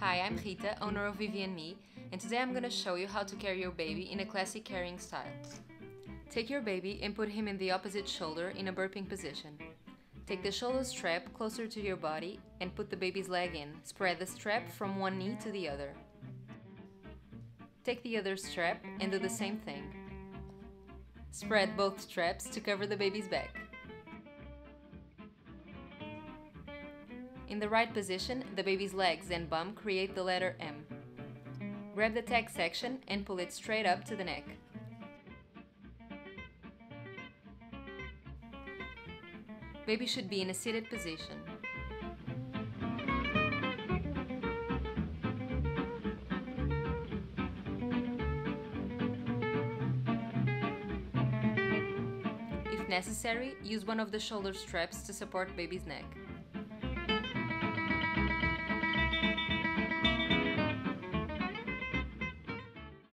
Hi, I'm Rita, owner of Vivi & Me, and today I'm gonna show you how to carry your baby in a classic carrying style. Take your baby and put him in the opposite shoulder in a burping position. Take the shoulder strap closer to your body and put the baby's leg in. Spread the strap from one knee to the other. Take the other strap and do the same thing. Spread both straps to cover the baby's back. In the right position, the baby's legs and bum create the letter M. Grab the tag section and pull it straight up to the neck. Baby should be in a seated position. If necessary, use one of the shoulder straps to support baby's neck.